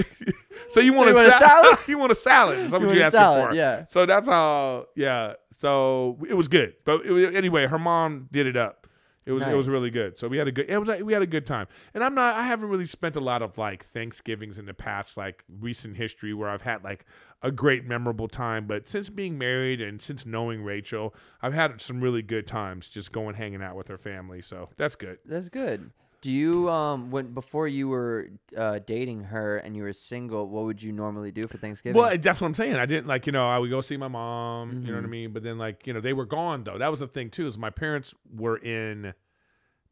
so you want, you a, want a salad? you want a salad? Is that You what you asking salad, for? yeah. So that's how. Yeah. So it was good. But it anyway, her mom did it up. It was it was really good. So we had a good it was we had a good time. And I'm not I haven't really spent a lot of like Thanksgivings in the past like recent history where I've had like a great memorable time, but since being married and since knowing Rachel, I've had some really good times just going hanging out with her family. So that's good. That's good. Do you um when before you were uh, dating her and you were single, what would you normally do for Thanksgiving? Well, that's what I'm saying. I didn't like, you know, I would go see my mom, you know what I Mhm. mean? But then like, you know, they were gone though. That was the thing too, is my parents were in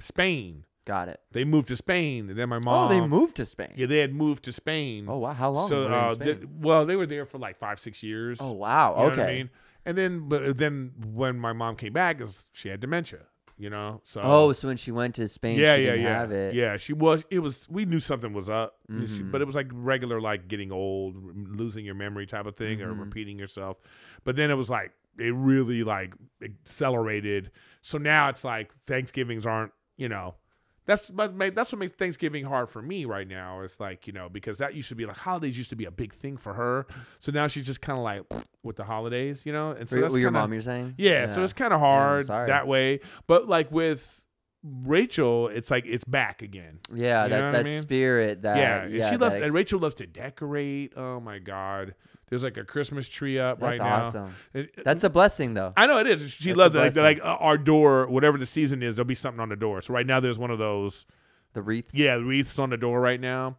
Spain. Got it. They moved to Spain, and then my mom. oh, they moved to Spain. Yeah, they had moved to Spain. Oh wow, how long? so they uh, Spain? th- well, they were there for like five, six years. oh wow. You know okay. what I mean? And then, but then when my mom came back, is she had dementia, you know? So Oh, so when she went to Spain, yeah, she yeah, yeah, have it. yeah. She was. It was. We knew something was up, and she- but it was like regular, like getting old, losing your memory type of thing, or Mhm. repeating yourself. But then it was like it really like accelerated. So now it's like Thanksgivings aren't, you know. That's but that's what makes Thanksgiving hard for me right now. It's like you know because that used to be like holidays used to be a big thing for her. So now she's just kind of like with the holidays, you know. And so For, that's with your kinda- mom, you're saying? yeah, so it's kind of hard sorry. that way. But like with Rachel, it's like it's back again. Yeah, You know that I that mean? spirit. That yeah, yeah, she loves. ex- and Rachel loves to decorate. Oh my god, there's like a Christmas tree up That's right now. That's awesome. It- That's a blessing, though. I know it is. She That's loves it. Like, like uh, our door, whatever the season is, there'll be something on the door. So right now there's one of those. The wreaths. Yeah, the wreaths on the door right now.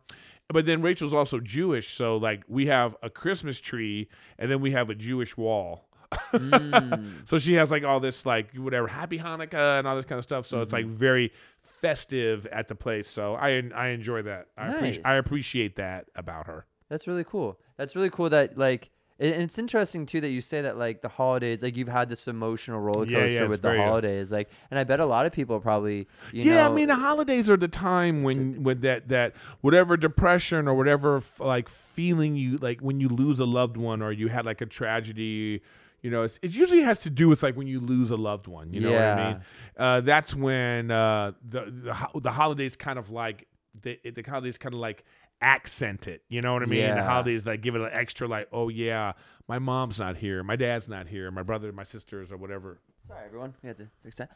But then Rachel's also Jewish, so like we have a Christmas tree and then we have a Jewish wall. Mm. So she has like all this like whatever Happy Hanukkah and all this kind of stuff. So it's like Mm-hmm. very festive at the place. So I I enjoy that. I Nice. appreciate I appreciate that about her. That's really cool. That's really cool that like and it's interesting too that you say that like the holidays like you've had this emotional roller Yeah, coaster yeah, it's with the very, uh, holidays like and I bet a lot of people probably you yeah, know I mean the holidays are the time when when that that whatever depression or whatever f- like feeling you like when you lose a loved one or you had like a tragedy. You know, it's, it usually has to do with like when you lose a loved one. You know what I Yeah. mean? Uh, that's when uh, the the ho- the holidays kind of like the the holidays kind of like accent it. You know what I mean? The Yeah. holidays like give it an extra like, oh yeah, my mom's not here, my dad's not here, my brother, my sisters, or whatever. sorry everyone we had to fix that.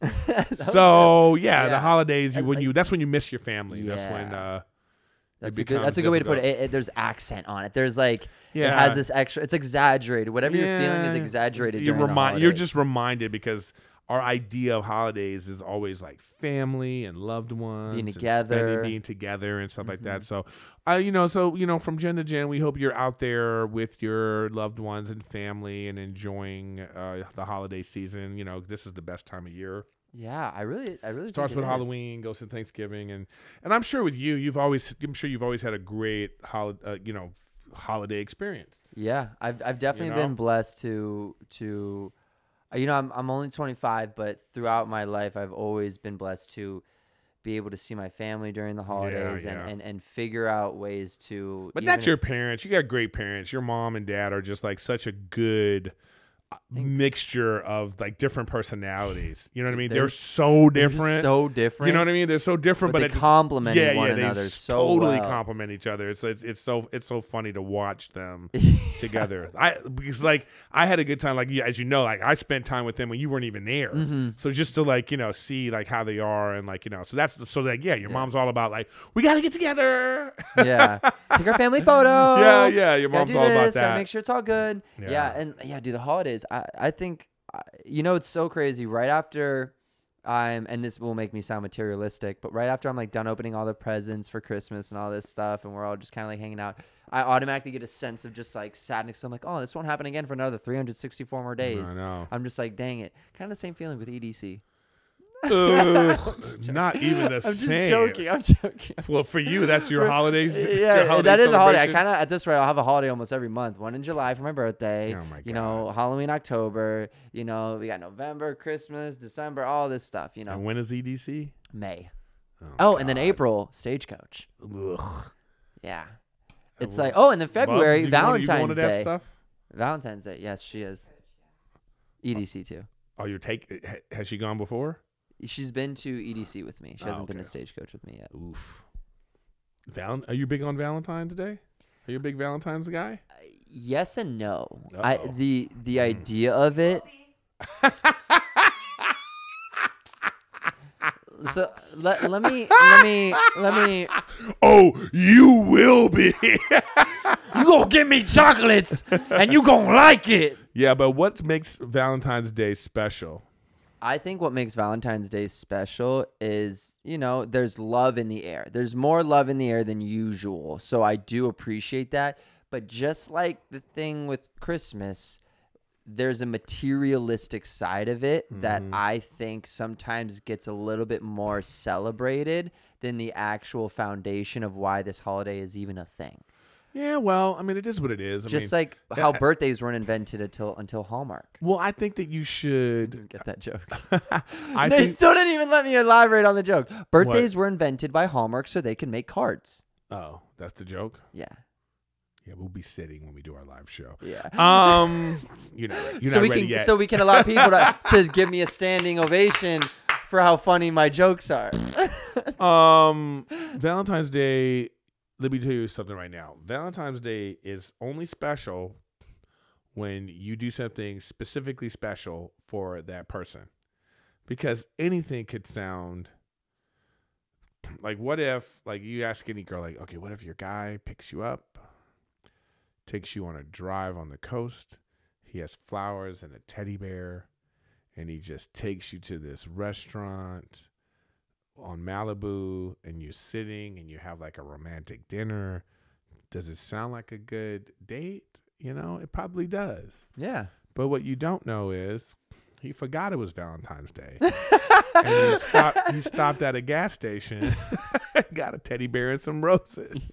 That was good. So yeah, the holidays you, when like- you that's when you miss your family. That's when uh, that's a good that's a becomes good way to put it. It, it- There's accent on it. There's like yeah it has this extra. It's exaggerated. Whatever you're feeling is exaggerated. You're, during the remi- you're just reminded because our idea of holidays is always like family and loved ones, spending- together. being together, and stuff like Mhm. that. So, uh, you know, so you know, from Gen to Gen, we hope you're out there with your loved ones and family and enjoying uh, the holiday season. You know, this is the best time of year. yeah. I really I really starts with. Halloween, goes to Thanksgiving, and and I'm sure with you, you've always, I'm sure you've always had a great holiday, uh, you know, holiday experience. Yeah, I've I've definitely know? been blessed to to, you know, I'm I'm only 25, but throughout my life, I've always been blessed to be able to see my family during the holidays yeah. and, and and figure out ways to. But that's your parents. You got great parents. Your mom and dad are just like such a good uh, Thanks. mixture of like different personalities. You know what I mean? They're- They're, so they're different. so different. You know what I mean? They're so different, But, but, they complement yeah, one yeah, another so totally well. complement each other. It's, it's it's so it's so funny to watch them together. I because like I had a good time. Like you, as you know, like I spent time with them when you weren't even there. Mhm. So just to like you know see like how they are and like you know so that's so like yeah your Yeah. mom's all about like we got to get together. yeah, take our family photo. yeah, yeah. Your mom's all about this, Gotta that. make sure it's all good. Yeah. Yeah. and yeah, do the holidays. I I think, you know, it's so crazy. Right after I'm, and this will make me sound materialistic, but right after I'm like done opening all the presents for Christmas and all this stuff, and we're all just kind of like hanging out, I automatically get a sense of just like sadness. I'm like, oh, this won't happen again for another 364 more days. I know. I'm just like, dang it. Kind of the same feeling with EDC. Ugh, not even the I'm same. just joking. I'm joking. Well, for you, that's your holidays. it's your yeah, holiday that is a holiday. I kind of at this rate, I'll have a holiday almost every month. One in July for my birthday. Oh my God. You know, Halloween, October. You know, we got November, Christmas, December, all this stuff. You know, And when is EDC? May. Oh, oh, and then April, Stagecoach. Ugh. Yeah. It's like, oh, and then February, you going- you going Valentine's Day. Stuff? Valentine's Day. Yes, she is. EDC too. Oh, you take? Has she gone before? She's been to EDC with me. She Oh, hasn't been to. Stagecoach with me yet. Oof. Val- are you big on Valentine's Day? Are you a big Valentine's guy? Yes and no. Uh-oh. the the Hmm. idea of it. So let, let me let me let me Oh, you will be. You gonna give me chocolates and you gonna like it. yeah, but what makes Valentine's Day special? I think what makes Valentine's Day special is, you know, there's love in the air. There's more love in the air than usual. So I do appreciate that. But just like the thing with Christmas, there's a materialistic side of it that mm-hmm. I think sometimes gets a little bit more celebrated than the actual foundation of why this holiday is even a thing. Yeah, well, I mean, it is what it is. I Just mean, like how birthdays weren't invented until until Hallmark. well, I think that you should. Get that joke? I they think. still didn't even let me elaborate on the joke. Birthdays were invented by Hallmark so they can make cards. Oh, that's the joke. Yeah. Yeah, we'll be sitting when we do our live show. Yeah. Um, you're not. You're so not we ready can yet. so we can allow people to, to give me a standing ovation for how funny my jokes are. Um, Valentine's Day. Let me tell you something right now. Valentine's Day is only special when you do something specifically special for that person, because anything could sound like what if like you ask any girl like okay what if your guy picks you up takes you on a drive on the coast he has flowers and a teddy bear and he just takes you to this restaurant on Malibu and you're sitting and you have like a romantic dinner, does it sound like a good date? You know, it probably does. yeah. But what you don't know is he forgot it was Valentine's Day. and he stopped, he stopped at a gas station, got a teddy bear and some roses.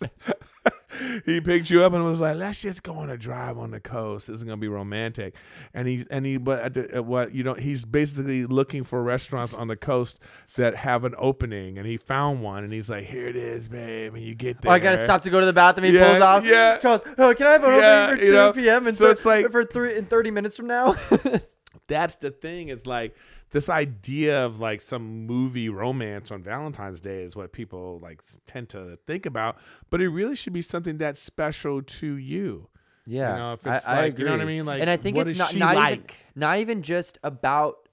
He picked you up and was like, "Let's just go on a drive on the coast. This is gonna be romantic." And he and he, but at the- at what you know, he's basically looking for restaurants on the coast that have an opening, and he found one, and he's like, "Here it is, babe." And you get there. Oh, I gotta stop to go to the bathroom. He Yeah, pulls off. yeah. Goes, oh, can I have an Yeah, opening for two know, p.m. and so thir- it's like- for three in thirty minutes from now? that's the thing It's like this idea of like some movie romance on Valentine's Day is what people like tend to think about, but it really should be something that's special to you. yeah, you know, if it's I, I like- agree. you know what I mean? Like, and I think it's not not even not even just about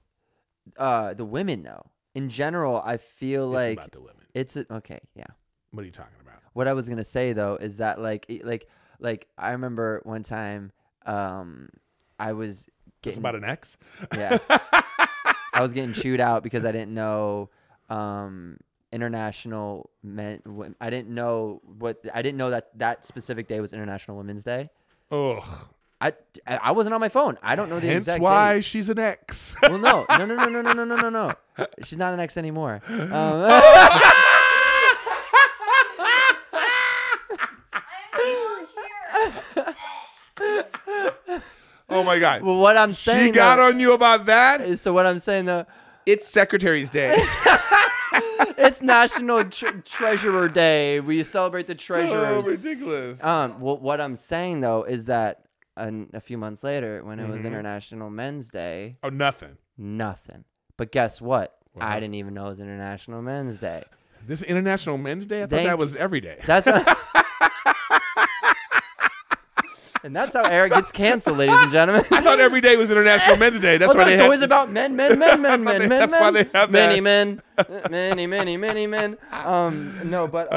uh the women though. In general, I feel It's like about the women. it's a, okay. Yeah. What are you talking about? what I was gonna say though is that like it- like like I remember one time um I was getting about an ex. yeah I was getting chewed out because I didn't know um international men wo- I didn't know what I didn't know that that specific day was International Women's Day. Ugh. I I wasn't on my phone. I don't know the Hence exact why date. she's an ex. Well, no, no, no, no, no, no, no, no, no, no. She's not an ex anymore. Um, oh my god. well, what I'm saying she got though, on you about that? is so what I'm saying though. It's Secretary's Day. it's National Tre- Treasurer Day. We celebrate the so treasurers. ridiculous. um, well, what I'm saying though is that an, a few months later, when it was Mhm. International Men's Day, oh, nothing. nothing. But guess what? What? I didn't even know it was International Men's Day. This International Men's Day? I thought Thank that was every day. That's what. and that's how Erik gets canceled, ladies and gentlemen. I thought every day was International Men's Day. That's Oh, why no, they it's always about men, men, men, men, men, men, That's men. why they have many that. men, many, many, many men. Um, no, but uh,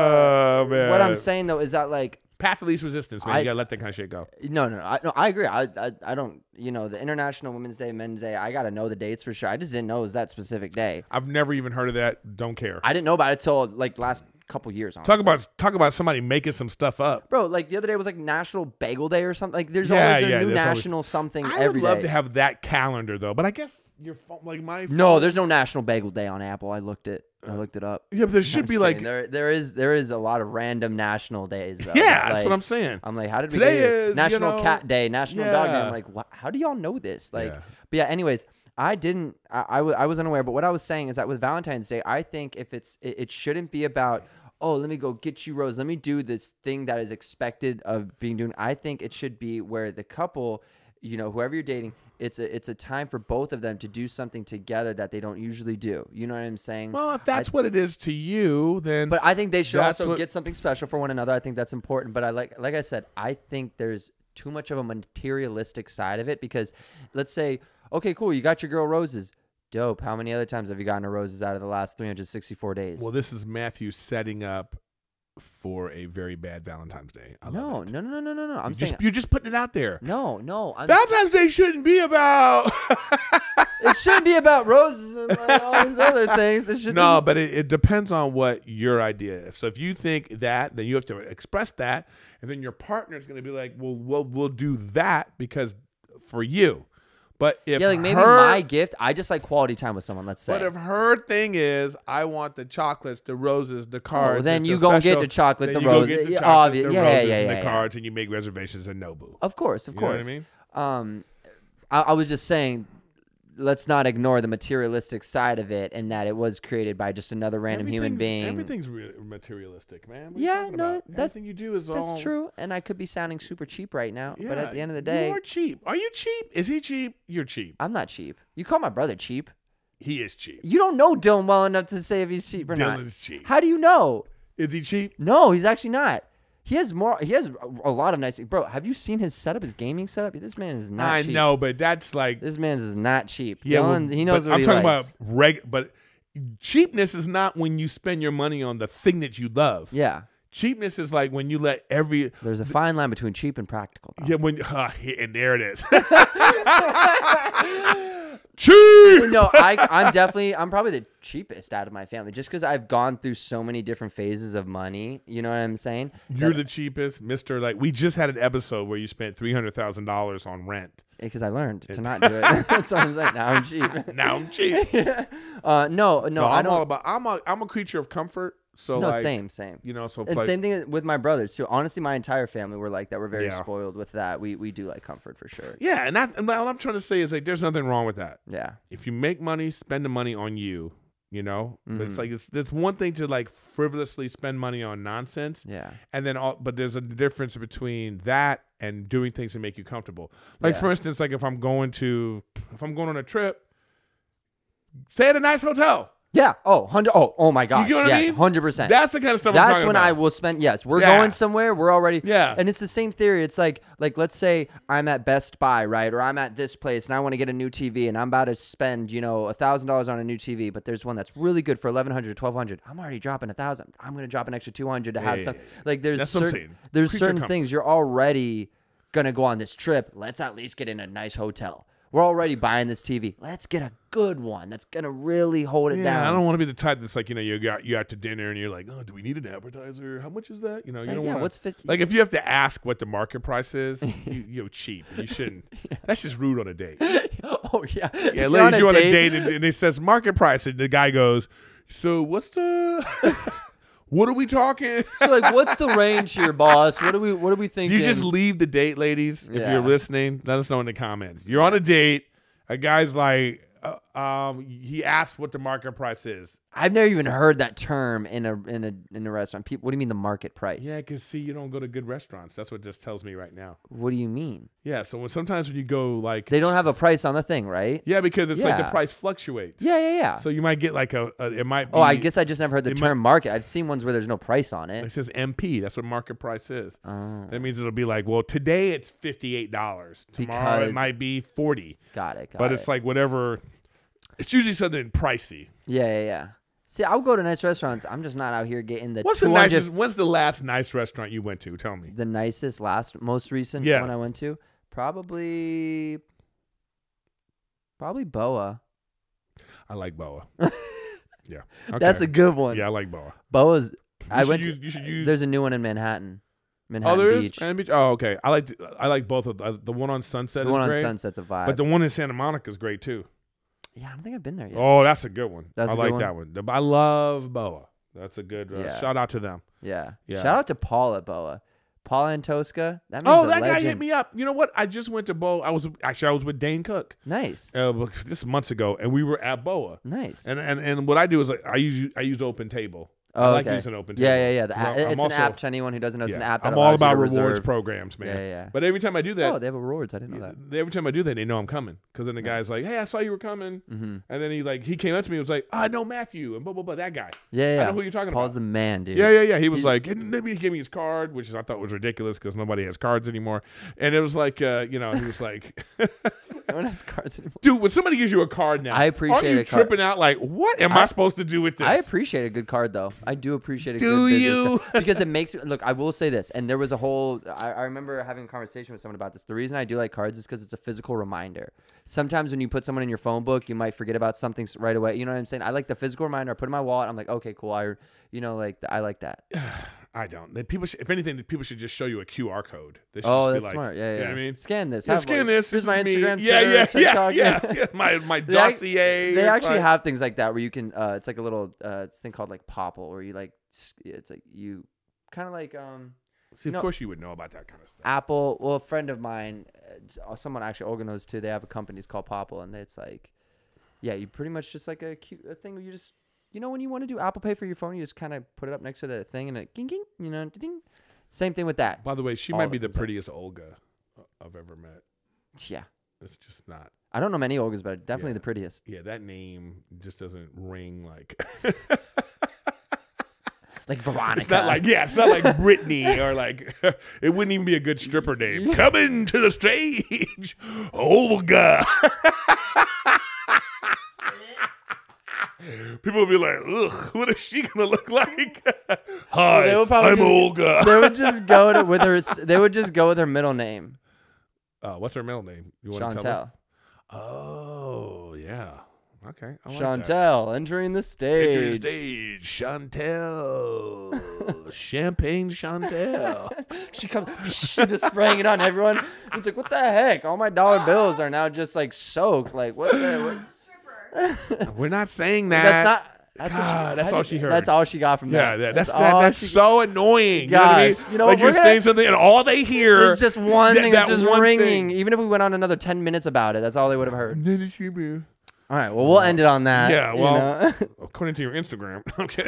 Oh man. what I'm saying though is that like path of least resistance, man. I- you gotta let that kind of shit go. No, no, I, no, I agree. I, I, I don't. You know, the International Women's Day, Men's Day. I gotta know the dates for sure. I just didn't know it was that specific day. I've never even heard of that. Don't care. I didn't know about it till like last couple years. talk honestly. about talk about somebody making some stuff up. bro. Like the other day was like National Bagel Day or something. Like there's Yeah, always a yeah, new there's always- national something I would love day. to have that calendar though, but I guess your phone, like my no, there's no National Bagel Day on Apple. I looked it. I looked it up. yeah, but there I'm should be like there. There is there is a lot of random national days. Though, yeah, that, that's what I'm saying. I'm like, how did we Today is, you National know, Cat Day, National Dog Day? I'm like, what? How do y'all know this? Like, Yeah. but yeah. Anyways, I didn't. I, I was unaware. But what I was saying is that with Valentine's Day, I think if it's it, it shouldn't be about oh let me go get you rose. Let me do this thing that is expected of being doing. I think it should be where the couple, you know, whoever you're dating. It's a it's a time for both of them to do something together that they don't usually do. You know what I'm saying? Well, if that's what it is to you, then But I think they should also what- get something special for one another. I think that's important. But I like like I said, I think there's too much of a materialistic side of it because let's say, okay, cool, you got your girl roses. Dope. How many other times have you gotten her roses out of the last 364 days? well, this is Matthew setting up for a very bad Valentine's Day. I no, love no, no, no, no, no, no. I'm you saying just, you're just putting it out there. no, no. I'm Valentine's Day shouldn't be about. it shouldn't be about roses and like, all these other things. It should No, be. but it, it depends on what your idea is. So if you think that, then you have to express that, and then your partner is going to be like, "Well, we'll we'll do that because for you." But if Yeah, like maybe her, my gift. I just like quality time with someone. Let's say. but if her thing is, I want the chocolates, the roses, the cards. Oh, then you a go get special, the chocolate, the roses. the chocolate, the yeah, roses, yeah, and yeah, the yeah. cards, and you make reservations at Nobu. of course, of You know what I course. mean? Um, I, I was just saying, let's not ignore the materialistic side of it, and that it was created by just another random human being. Everything's re- materialistic, man. What Yeah, no, about? you do is That's all true, and I could be sounding super cheap right now, but Yeah, at the end of the you day, are cheap. Are you cheap? Is he cheap? You're cheap. I'm not cheap. You call my brother cheap. He is cheap. You don't know Dylan well enough to say if he's cheap or not. Dylan's cheap. How do you know? Is he cheap? No, he's actually not. He has more. He has a- lot of nice. Bro, have you seen his setup? His gaming setup. This man is not. I cheap. know, but that's like This man's is not cheap. yeah. well, he knows what I'm he talking likes. about reg. But cheapness is not when you spend your money on the thing that you love. yeah, Cheapness is like when you let every there's a fine line between cheap and practical. though. yeah when uh, and there it is. cheap. no, I, I'm definitely, I'm probably the cheapest out of my family, just because I've gone through so many different phases of money. You know what I'm saying? You're the cheapest, Mister. Like we just had an episode where you spent three hundred thousand dollars on rent. Because I learned to not do it. That's what I'm saying. Now I'm cheap. Now I'm cheap. uh, no, no, No, I I'm don't. all about. I'm a I'm a creature of comfort. So no, like, same, same. You know, so And like, same thing with my brothers too. Honestly, my entire family were like that. We're very Yeah. spoiled with that. We we do like comfort for sure. yeah, and that and what I'm trying to say is like, there's nothing wrong with that. Yeah. If you make money, spend the money on you. You know, but it's mm-hmm. like it's it's one thing to like frivolously spend money on nonsense, Yeah. and then all, but there's a difference between that and doing things to make you comfortable. Like Yeah. for instance, like if I'm going to if I'm going on a trip, stay at a nice hotel. Yeah. Oh, hundred. Oh, oh my gosh. get what I mean? hundred percent. That's the kind of stuff. I'm That's when about. I will spend. Yes, we're Yeah. going somewhere. We're already. Yeah. And it's the same theory. It's like like let's say I'm at Best Buy, right, or I'm at this place and I want to get a new TV and I'm about to spend you know a thousand dollars on a new TV, but there's one that's really good for eleven hundred, twelve hundred. I'm already dropping a thousand. I'm gonna drop an extra two hundred to have Yeah, some. Like there's That's what I'm certain there's Creature certain comfort. things you're already gonna go on this trip. Let's at least get in a nice hotel. We're already buying this TV. Let's get a good one that's gonna really hold it Yeah, down. I don't want to be the type that's like, you know, you got you out to dinner and you're like, oh, do we need an appetizer? How much is that? You know, you like, don't yeah, want what's 50 like if you have to ask what the market price is, you you're cheap. You shouldn't. That's just rude on a date. oh yeah. Yeah, ladies, you're on a date and, and it says market price, and the guy goes, so what's the? What are we talking? So like, what's the range here, boss? What are we? What are we thinking? you just leave the date, ladies. If Yeah. you're listening, let us know in the comments. You're on a date. A guy's like, uh, um, he asked what the market price is. I've never even heard that term in a in a in a restaurant. People, what do you mean the market price? Yeah, because see, you don't go to good restaurants. That's what this tells me right now. What do you mean? Yeah, so when, sometimes when you go like, They don't have a price on the thing, right? yeah, because it's like the price fluctuates. Yeah, yeah, yeah. So you might get like a, a it might. Be, oh, I guess I just never heard the it might- term market. I've seen ones where there's no price on it it. says MP. That's what market price is. Oh, That means it'll be like, well, today it's fifty eight dollars. Tomorrow it might be forty. got it. Got But it. it's like whatever. It's usually something pricey. yeah, yeah, yeah. See, I'll go to nice restaurants. I'm just not out here getting the What's the nicest? When's the last nice restaurant you went to? Tell me. the nicest last most recent Yeah. one I went to probably probably Boa. I like Boa. yeah. That's a good one. Yeah, I like Boa. Boa's. You I went. use- to, you should use- There's a new one in Manhattan. Oh, Manhattan Beach. Manhattan Beach. Oh, okay. I like I like both of the, the one on Sunset. the is one on great, Sunset's a vibe. but the one in Santa Monica is great too. Yeah, I don't think I've been there yet. Oh, that's a good one. That's I like one? that one. I love Boa. That's a good uh, Yeah. shout out to them. Yeah. Yeah. Shout out to Paul at Boa. Paul and Tosca. That means Oh, that guy hit me up. You know what? I just went to Boa. I was actually I was with Dane Cook Nice. uh, this months ago, and we were at Boa. Nice. And and and what I do is like, I use I use OpenTable. Oh, I like okay. using Open yeah, yeah, yeah. The app, I'm- it's also- an app to anyone who doesn't know. It's an app that I'm all about rewards reserve. programs, man. Yeah, yeah, yeah. But every time I do that, oh, they have rewards. I didn't know that. every time I do that, they know I'm coming. Because then the guy's like, "Hey, I saw you were coming," Mm-hmm. and then he like he came up to me and was like, "I know Matthew," and blah blah blah. That guy. Yeah, yeah. I know who you're talking Paul's about. the man, dude. Yeah, yeah, yeah. He was He- like, let me give me his card, which is I thought was ridiculous because nobody has cards anymore. And it was like, uh, you know, he was like, no one has cards anymore. Dude, when somebody gives you a card now, I appreciate aren't you a card. tripping out like, what am I, I- supposed to do with this? I appreciate a good card though. I do appreciate a Do good you? because it makes me look. I will say this, and there was a whole. I, I remember having a conversation with someone about this. The reason I do like cards is because it's a physical reminder. Sometimes when you put someone in your phone book, you might forget about something right away. You know what I'm saying? I like the physical reminder. I put in my wallet. I'm like, okay, cool. I, you know, like I like that. I don't. They- People, should, if anything, the people should just show you a QR code. They should Oh, just be that's like, smart. Yeah, you yeah. know what I mean, scan this. yeah, scan like, this. Here's this my me. Instagram, Yeah, Twitter, yeah, TikTok. yeah, yeah, yeah. My my They dossier. They actually like- have things like that where you can. Uh, it's like a little uh, it's thing called like Popl, where you like. It's like you kind of like um. See, of no. course, you would know about that kind of stuff. Apple. Well, a friend of mine, uh, someone actually Olga knows too. They have a company it's called Popl, and it's like, yeah, you pretty much just like a cute a thing where you just, you know, when you want to do Apple Pay for your phone, you just kind of put it up next to the thing and it ging ging, you know, ding. Same thing with that. By the way, she All might be the comes up. prettiest Olga uh, I've ever met. Yeah, It's just not. I don't know many Olgas, but definitely Yeah. the prettiest. Yeah, that name just doesn't ring like. Like Veronica. It's not like yeah, it's not like Brittany or like it wouldn't even be a good stripper name. Coming to the stage, Olga. People would be like, "Ugh, what is she gonna look like?" Hi, they would probably I'm just- Olga. they would just go to with her. They would just go with her middle name, Uh, what's her middle name? You wanna tell us? Oh yeah, okay. I like that. Chantel entering the stage. Enter the stage, Chantel, champagne Chantel. She comes just spraying it on everyone. It's like, what the heck? All my dollar bills are now just like soaked. Like what? The, what? We're not saying that. That's not. That's what God, she, that's all she heard. That's all she got from Yeah, that. yeah, that's that, that's so annoying. You know what I mean? you know like you're gonna- saying something, and all they hear is just one that- thing that that's just ringing. thing. Even if we went on another ten minutes about it, that's all they would have heard. All right, well, we'll end it on that. Yeah, you well- know? according to your Instagram. Okay.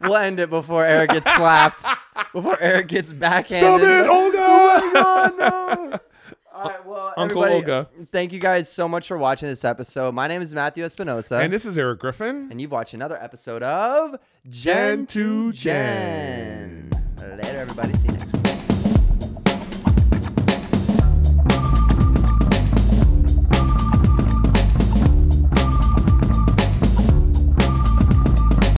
we'll end it before Erik gets slapped. Before Erik gets backhanded. Stop it! Oh my God, no. Right, well, Uncle Olga. thank you guys so much for watching this episode. My name is Matthew Espinosa. and this is Erik Griffin. and you've watched another episode of Gen Gen to to Gen. Later, everybody. See you next week.